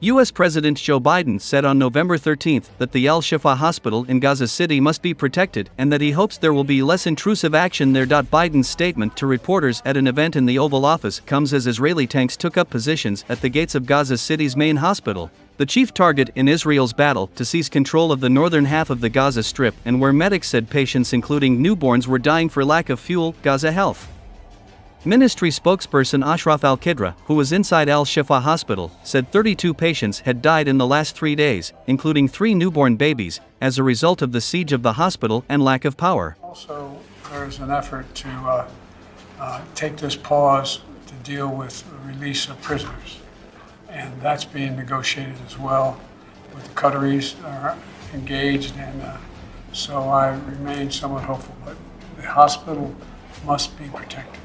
U.S. President Joe Biden said on November 13 that the Al Shifa hospital in Gaza City must be protected and that he hopes there will be less intrusive action there. Biden's statement to reporters at an event in the Oval Office comes as Israeli tanks took up positions at the gates of Gaza City's main hospital, the chief target in Israel's battle to seize control of the northern half of the Gaza Strip and where medics said patients, including newborns, were dying for lack of fuel. Gaza Health. Ministry spokesperson Ashraf Al Qidra, who was inside Al Shifa Hospital, said 32 patients had died in the last three days, including three newborn babies, as a result of the siege of the hospital and lack of power. Also, there's an effort to uh, uh, take this pause to deal with the release of prisoners. And that's being negotiated as well with the Qataris are engaged. And uh, so I remain somewhat hopeful. But the hospital must be protected.